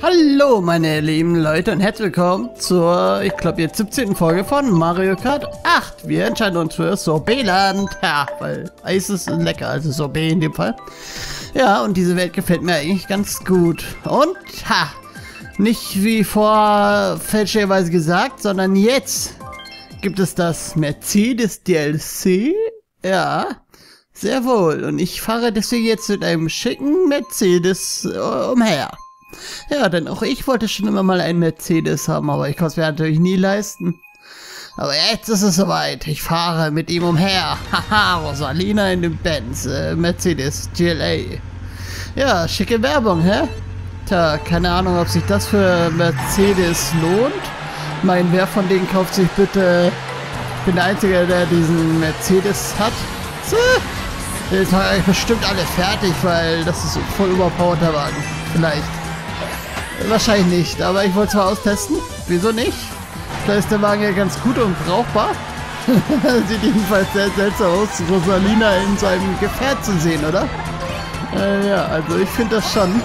Hallo meine lieben Leute und herzlich willkommen zur, ich glaube jetzt 17. Folge von Mario Kart 8. Wir entscheiden uns für Sorbeland. Ja, weil Eis ist lecker, also Sorbet in dem Fall. Ja, und diese Welt gefällt mir eigentlich ganz gut. Und, ha, nicht wie vor fälschlicherweise gesagt, sondern jetzt gibt es das Mercedes DLC. Ja, sehr wohl. Und ich fahre deswegen jetzt mit einem schicken Mercedes äh, umher. Ja, denn auch ich wollte schon immer mal einen Mercedes haben, aber ich konnte es mir natürlich nie leisten. Aber jetzt ist es soweit. Ich fahre mit ihm umher. Haha, Rosalina in dem Benz, äh, Mercedes GLA. Ja, schicke Werbung, hä? Tja, keine Ahnung, ob sich das für Mercedes lohnt. Mein, wer von denen kauft sich bitte... Ich bin der Einzige, der diesen Mercedes hat. So. Jetzt sind eigentlich bestimmt alle fertig, weil das ist voll überpowerter Wagen. Vielleicht. Wahrscheinlich nicht, aber ich wollte es mal austesten. Wieso nicht? Da ist der Wagen ja ganz gut und brauchbar. Sieht jedenfalls sehr seltsam aus, Rosalina in seinem Gefährt zu sehen, oder? Äh, ja, also ich finde das schon.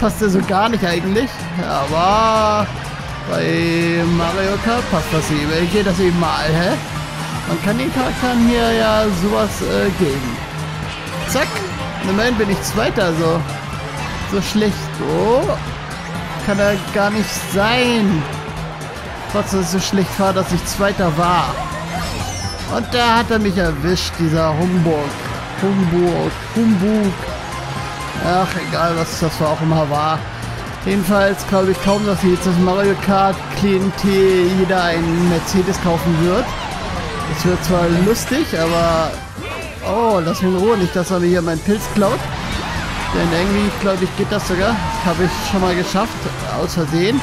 Passt ja so gar nicht eigentlich. Aber bei Mario Kart passt das eben. Geht das eben mal, hä? Man kann den Charakteren hier ja sowas äh, geben. Zack. Immerhin bin ich Zweiter, so. So schlecht. Oh kann er gar nicht sein. Trotz dass ich so schlecht war, dass ich Zweiter war. Und da hat er mich erwischt, dieser Humburg. Humburg. Humbug. Ach, egal, was das auch immer war. Jedenfalls glaube ich kaum, dass jetzt das Mario Kart Klientel jeder einen Mercedes kaufen wird. Es wird zwar lustig, aber... Oh, lass mich in Ruhe, nicht, dass er mir hier meinen Pilz klaut. Denn irgendwie, glaube ich, geht das sogar. Habe ich schon mal geschafft, aus Versehen.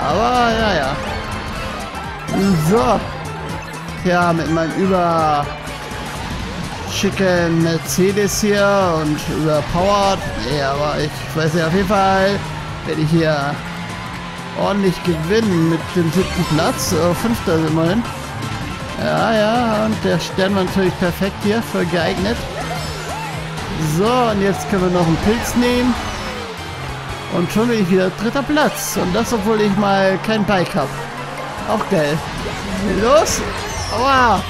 Aber, ja, ja. So. Ja, mit meinem über schicken Mercedes hier und überpowered. Nee, aber ich weiß ja auf jeden Fall, werde ich hier ordentlich gewinnen mit dem siebten Platz. Oh, fünfter immerhin. Ja, ja, und der Stern war natürlich perfekt hier, voll geeignet. So, und jetzt können wir noch einen Pilz nehmen. Und schon bin ich wieder dritter Platz. Und das, obwohl ich mal kein Bike habe. Auch geil. Los! Aua!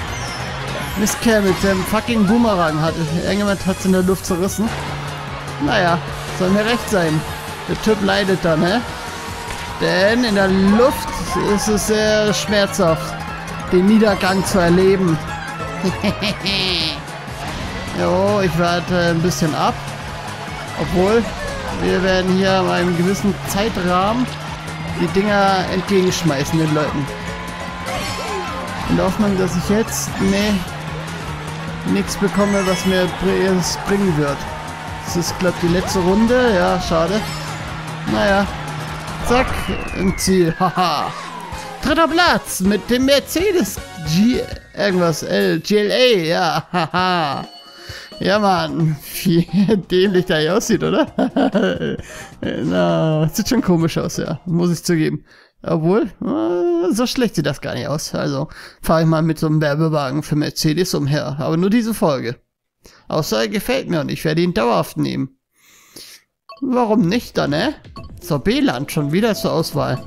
Mistkerl mit dem fucking Boomerang hat. Irgendjemand hat es in der Luft zerrissen. Naja, soll mir recht sein. Der Typ leidet dann, ne? Denn in der Luft ist es sehr schmerzhaft, den Niedergang zu erleben. Jo, ich warte ein bisschen ab. Obwohl, wir werden hier in einem gewissen Zeitrahmen die Dinger entgegenschmeißen den Leuten. In der Hoffnung, dass ich jetzt, nee, nichts bekomme, was mir es bringen wird. Das ist, glaube ich, die letzte Runde. Ja, schade. Naja. Zack, im Ziel. Haha. Dritter Platz mit dem Mercedes G... Irgendwas, L, GLA. Ja, haha. Ja, Mann. Wie dämlich der hier aussieht, oder? Na, sieht schon komisch aus, ja. Muss ich zugeben. Obwohl, äh, so schlecht sieht das gar nicht aus. Also fahre ich mal mit so einem Werbewagen für Mercedes umher. Aber nur diese Folge. Außer er gefällt mir und ich werde ihn dauerhaft nehmen. Warum nicht dann, ne? Sorbet-Land schon wieder zur Auswahl.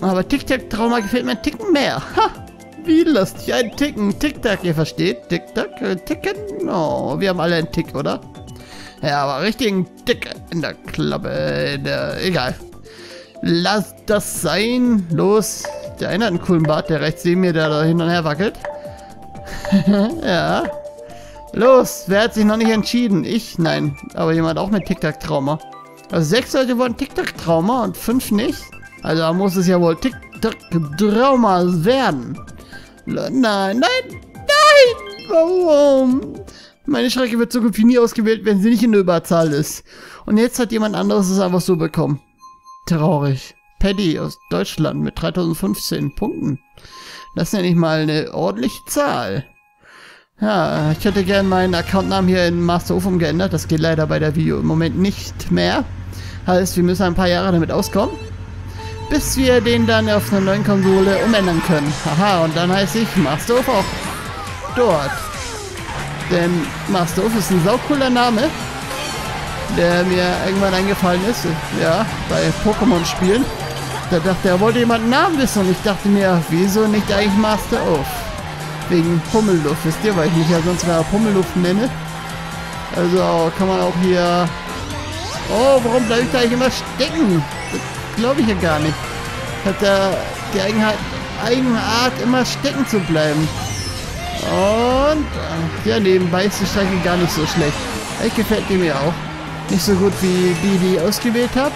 Aber Tic-Tac-Trauma gefällt mir ein Ticken mehr. Ha! Wie lustig. Ein Ticken. Tick-Tack, ihr versteht? Tick-Tack, äh, Ticken. Oh, wir haben alle einen Tick, oder? Ja, aber richtigen Tick in der Klappe. In der, egal. Lass das sein. Los. Der eine hat einen coolen Bart, der rechts neben mir, der da hin und her wackelt. ja. Los, wer hat sich noch nicht entschieden? Ich? Nein. Aber jemand auch mit Tic-Tac-Trauma. Also sechs Leute wollen Tic-Tac-Trauma und fünf nicht. Also da muss es ja wohl Tic-Tac-Trauma werden. Nein, nein, nein! Warum? Meine Strecke wird so gut wie nie ausgewählt, wenn sie nicht in der Überzahl ist. Und jetzt hat jemand anderes es einfach so bekommen. Traurig. Paddy aus Deutschland mit 3015 Punkten. Das ja nicht mal eine ordentliche Zahl. Ja, ich hätte gern meinen Accountnamen hier in Master of umgeändert. Das geht leider bei der Video im Moment nicht mehr. Heißt, wir müssen ein paar Jahre damit auskommen bis wir den dann auf einer neuen Konsole umändern können. Haha, und dann heiße ich Master of auch dort. Denn Master of ist ein saucooler Name. der mir irgendwann eingefallen ist. Ja, bei Pokémon-Spielen. Da dachte er, wollte jemand einen Namen wissen und ich dachte mir, wieso nicht eigentlich Master of? Wegen Pummelluft, wisst ihr, weil ich mich ja sonst mehr Pummelluft nenne. Also kann man auch hier... Oh, warum bleibe ich da eigentlich immer stecken? Glaube ich ja gar nicht. Hat er die Eigenheit, Eigenart, immer stecken zu bleiben. Und ja, nebenbei ist die Strecke gar nicht so schlecht. Ich gefällt mir auch. Nicht so gut wie die, die ich ausgewählt habe,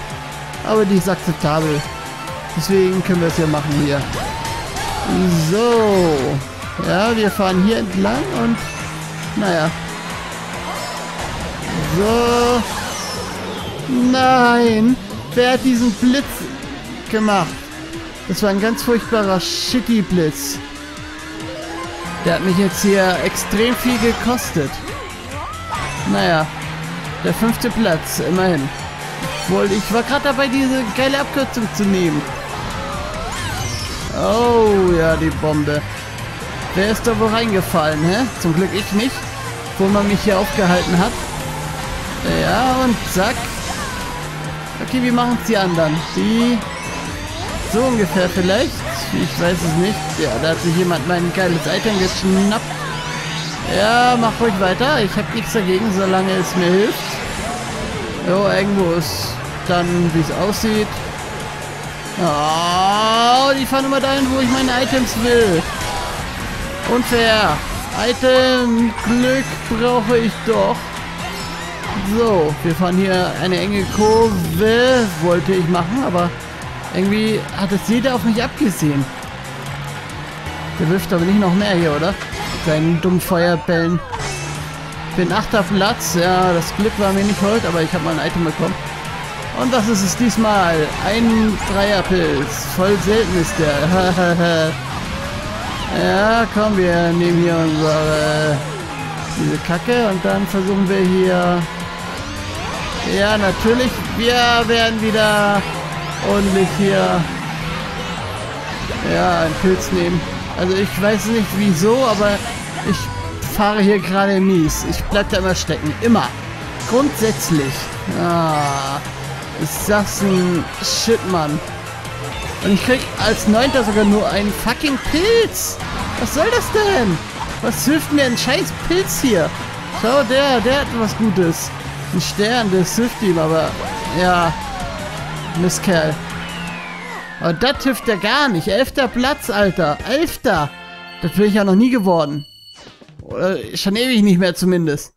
aber die ist akzeptabel. Deswegen können wir es ja machen hier. So. Ja, wir fahren hier entlang und naja. So. Nein. Wer hat diesen Blitz gemacht? Das war ein ganz furchtbarer Shitty Blitz. Der hat mich jetzt hier extrem viel gekostet. Naja, der fünfte Platz, immerhin. Wohl, ich war gerade dabei, diese geile Abkürzung zu nehmen. Oh, ja, die Bombe. Wer ist da wohl reingefallen, hä? Zum Glück ich nicht, wo man mich hier aufgehalten hat. Ja, und zack. Okay, wie machen es die anderen? Die... So ungefähr vielleicht? Ich weiß es nicht. Ja, da hat sich jemand mein geiles Item geschnappt. Ja, mach ruhig weiter. Ich habe nichts dagegen, solange es mir hilft. Jo, irgendwo ist dann, wie es aussieht. Oh, die fahren immer dahin, wo ich meine Items will. Unfair. Item Glück brauche ich doch. So, wir fahren hier eine enge Kurve, wollte ich machen, aber irgendwie hat es jeder auf mich abgesehen. Der wirft aber nicht noch mehr hier, oder? Seinen dummen Feuerbällen. Ich bin achter Platz. Ja, das Glück war mir nicht heute, aber ich habe mal ein Item bekommen. Und was ist es diesmal? Ein Dreierpilz. Voll selten ist der. ja, komm, wir nehmen hier unsere diese Kacke und dann versuchen wir hier... Ja, natürlich, wir werden wieder ordentlich hier ja, einen Pilz nehmen. Also ich weiß nicht wieso, aber ich fahre hier gerade mies. Ich bleib da immer stecken. Immer. Grundsätzlich. Ah, ist das ein Shit, Mann. Und ich krieg als Neunter sogar nur einen fucking Pilz. Was soll das denn? Was hilft mir ein scheiß Pilz hier? Schau, der, der hat was Gutes. Ein Stern, das hilft ihm, aber ja, Misskerl. Aber das hilft ja gar nicht. Elfter Platz, Alter. Elfter. Das bin ich ja noch nie geworden. Oder schon ewig nicht mehr zumindest.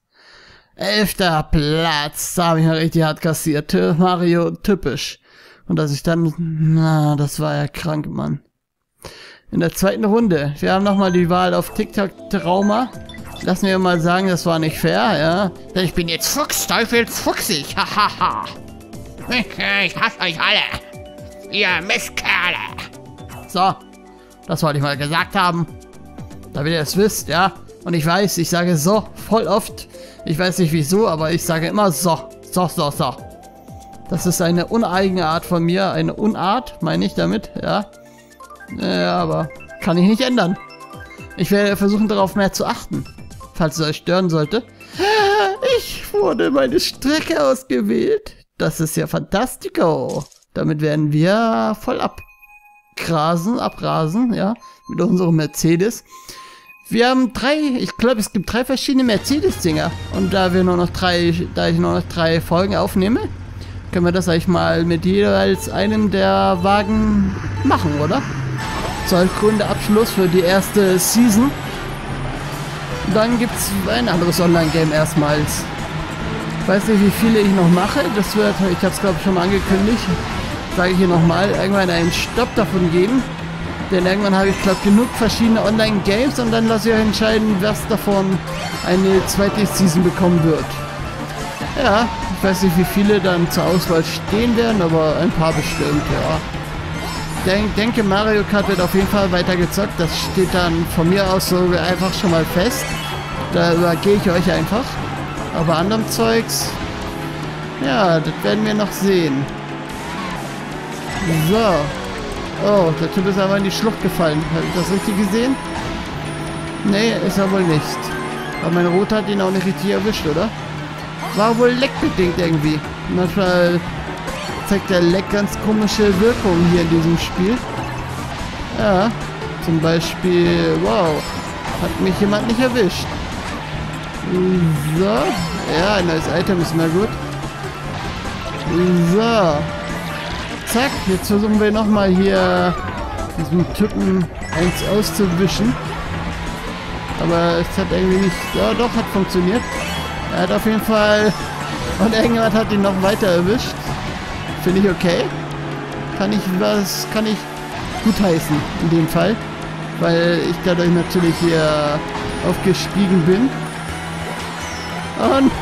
Elfter Platz. Da habe ich mal richtig hart kassiert. Mario typisch. Und dass ich dann... Na, das war ja krank, Mann. In der zweiten Runde. Wir haben nochmal die Wahl auf TikTok Trauma. Lassen wir mal sagen, das war nicht fair, ja. Ich bin jetzt Fuchsteufels fuchsig. Hahaha. Ich hasse euch alle. Ihr Mistkerle. So. Das wollte ich mal gesagt haben. Damit ihr es wisst, ja. Und ich weiß, ich sage so voll oft. Ich weiß nicht wieso, aber ich sage immer so. So, so, so. Das ist eine uneigene Art von mir. Eine Unart, meine ich damit, ja. Ja, aber kann ich nicht ändern. Ich werde versuchen, darauf mehr zu achten. Falls es euch stören sollte. Ich wurde meine Strecke ausgewählt. Das ist ja fantastico. Damit werden wir voll abgrasen, abrasen, ja, mit unserem Mercedes. Wir haben drei, ich glaube, es gibt drei verschiedene Mercedes-Dinger. Und da wir nur noch drei, da ich nur noch drei Folgen aufnehme, können wir das eigentlich mal mit jeweils einem der Wagen machen, oder? So als Grunde Abschluss für die erste Season. Dann gibt es ein anderes Online-Game erstmals. Ich weiß nicht, wie viele ich noch mache. Das wird, ich habe es glaube ich schon mal angekündigt, sage ich hier nochmal, irgendwann einen Stopp davon geben. Denn irgendwann habe ich glaube genug verschiedene Online-Games und dann lasse ich euch entscheiden, was davon eine zweite Season bekommen wird. Ja, ich weiß nicht, wie viele dann zur Auswahl stehen werden, aber ein paar bestimmt, ja. Denk, denke, Mario Kart wird auf jeden Fall weiter gezockt. Das steht dann von mir aus so einfach schon mal fest. Da übergehe ich euch einfach. Aber anderem Zeugs, ja, das werden wir noch sehen. So. Oh, der Typ ist aber in die Schlucht gefallen. Habe ich das richtig gesehen? Nee, ist er wohl nicht. Aber mein Rot hat ihn auch nicht richtig erwischt, oder? War wohl leckbedingt irgendwie. Manchmal zeigt der Leck ganz komische Wirkungen hier in diesem Spiel. Ja, zum Beispiel, wow, hat mich jemand nicht erwischt. So, ja, ein neues Item ist mal gut. So. Zack, jetzt versuchen wir nochmal hier diesem Typen eins auszuwischen. Aber es hat irgendwie nicht... Ja, doch, hat funktioniert. Er hat auf jeden Fall... Und irgendjemand hat ihn noch weiter erwischt. Finde ich okay. Kann ich was... Kann ich gut heißen in dem Fall. Weil ich dadurch natürlich hier aufgestiegen bin. Und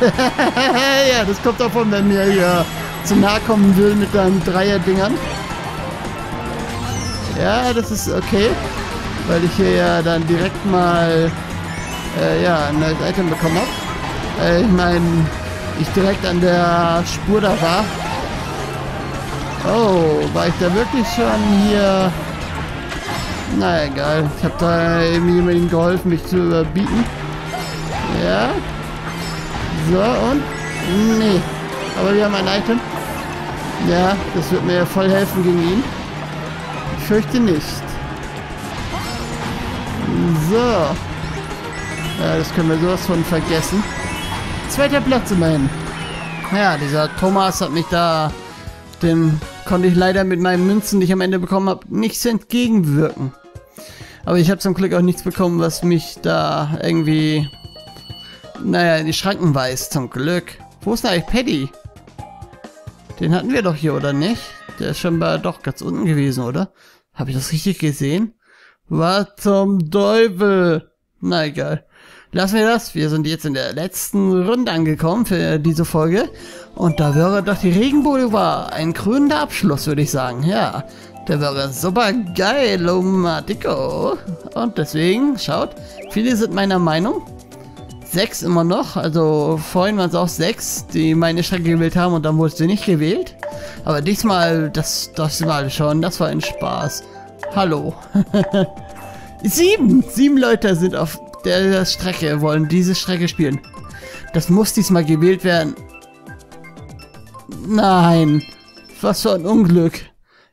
ja, das kommt davon, wenn mir hier zu nahe kommen will mit deinen Dreier-Dingern. Ja, das ist okay. Weil ich hier ja dann direkt mal äh, ja, ein neues Item bekommen habe. Äh, ich meine, ich direkt an der Spur da war. Oh, war ich da wirklich schon hier? Na egal. Ich habe da irgendwie jemandem geholfen, mich zu überbieten. Ja. So, und? Nee. Aber wir haben ein Item. Ja, das wird mir voll helfen gegen ihn. Ich fürchte nicht. So. Ja, das können wir sowas von vergessen. Zweiter Platz immerhin. Ja, dieser Thomas hat mich da... Dem konnte ich leider mit meinen Münzen, die ich am Ende bekommen habe, nichts entgegenwirken. Aber ich habe zum Glück auch nichts bekommen, was mich da irgendwie... Naja, in die Schranken weist, zum Glück. Wo ist denn eigentlich Paddy? Den hatten wir doch hier, oder nicht? Der ist schon bei doch ganz unten gewesen, oder? Habe ich das richtig gesehen? Was zum Teufel? Na egal. Lassen wir das. Wir sind jetzt in der letzten Runde angekommen für diese Folge. Und da wäre doch die Regenboulevard ein krönender Abschluss, würde ich sagen. Ja, der wäre super geil, Lomatico. Und deswegen, schaut, viele sind meiner Meinung. Sechs immer noch. Also vorhin waren es auch sechs, die meine Strecke gewählt haben und dann wurde sie nicht gewählt. Aber diesmal, das, das mal schon, das war ein Spaß. Hallo. Sieben! Sieben Leute sind auf der Strecke, wollen diese Strecke spielen. Das muss diesmal gewählt werden. Nein. Was für ein Unglück.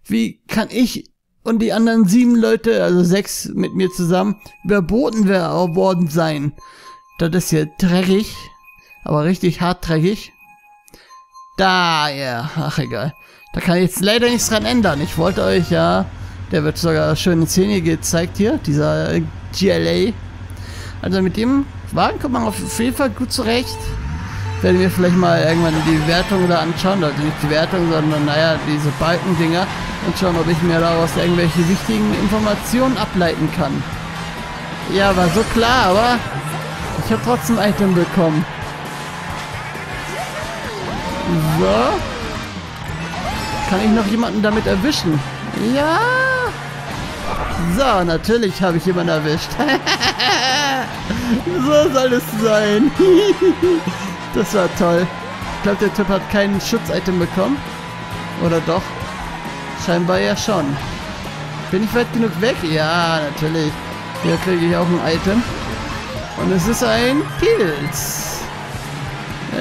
Wie kann ich und die anderen sieben Leute, also sechs mit mir zusammen, überboten worden sein? Das ist hier dreckig. Aber richtig hart dreckig. Da, ja. Ach, egal. Da kann ich jetzt leider nichts dran ändern. Ich wollte euch ja... Der wird sogar schön in Szene gezeigt hier. Dieser GLA. Also mit dem Wagen kommt man auf jeden Fall gut zurecht. Werden wir vielleicht mal irgendwann die Wertung da anschauen. Also nicht die Wertung, sondern naja, diese Balkendinger. Und schauen, ob ich mir daraus irgendwelche wichtigen Informationen ableiten kann. Ja, war so klar, aber ich habe trotzdem Item bekommen. So. Kann ich noch jemanden damit erwischen? Ja. So, natürlich habe ich jemanden erwischt. so soll es sein. das war toll. Ich glaube, der Typ hat kein Schutzitem bekommen. Oder doch? Scheinbar ja schon. Bin ich weit genug weg? Ja, natürlich. Hier kriege ich auch ein Item. Und es ist ein Pilz.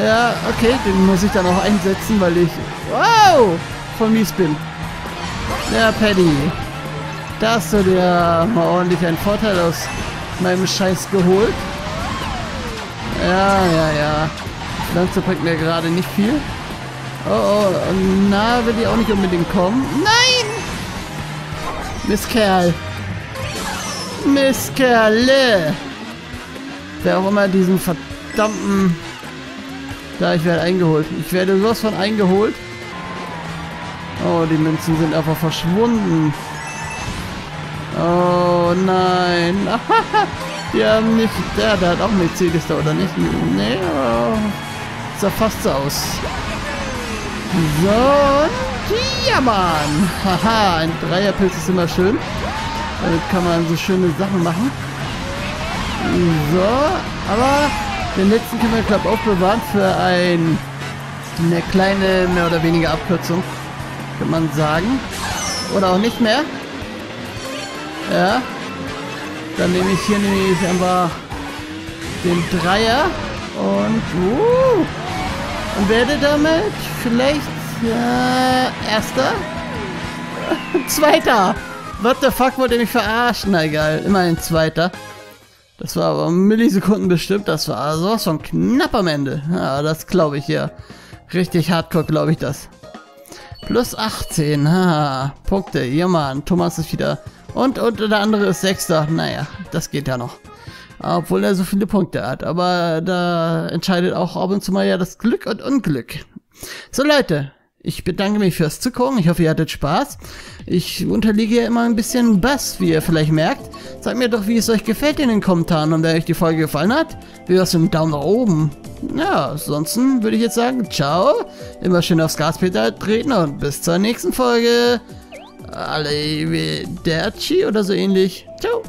Ja, okay, den muss ich dann auch einsetzen, weil ich... Wow! Von mies bin. Ja, Paddy. Da hast du dir mal ordentlich einen Vorteil aus meinem Scheiß geholt. Ja, ja, ja. Pflanze bringt mir gerade nicht viel. Oh, oh, na, will die auch nicht unbedingt kommen. Nein! Misskerl. Misskerle. Wer auch immer diesen verdammten... Da, ich werde eingeholt. Ich werde sowas von eingeholt. Oh, die Münzen sind einfach verschwunden. Oh nein. die haben nicht... Der, der hat auch Mercedes da, oder nicht? Nee, oh. Sah fast so aus. So, und ja, Mann. Haha, ein Dreierpilz ist immer schön. Damit kann man so schöne Sachen machen. So, aber den letzten können wir, glaube aufbewahren für ein, eine kleine, mehr oder weniger Abkürzung, kann man sagen. Oder auch nicht mehr. Ja. Dann nehme ich hier nämlich einfach den Dreier und uh, Und werde damit vielleicht äh, Erster? Zweiter! What the fuck, wollt ihr mich verarschen? Na egal, immerhin Zweiter. Das war aber Millisekunden bestimmt, das war sowas von knapp am Ende. Ja, das glaube ich ja. Richtig hardcore glaube ich das. Plus 18, ha, Punkte, ja Mann, Thomas ist wieder. Und, und der andere ist Sechster, naja, das geht ja noch. Obwohl er so viele Punkte hat, aber da entscheidet auch ab und zu mal ja das Glück und Unglück. So Leute, ich bedanke mich fürs Zugucken. Ich hoffe, ihr hattet Spaß. Ich unterliege ja immer ein bisschen Bass, wie ihr vielleicht merkt. Sagt mir doch, wie es euch gefällt in den Kommentaren. Und wenn euch die Folge gefallen hat, wie was einen Daumen nach oben. Ja, ansonsten würde ich jetzt sagen, ciao. Immer schön aufs Gaspedal treten und bis zur nächsten Folge. Alle der Chi oder so ähnlich. Ciao.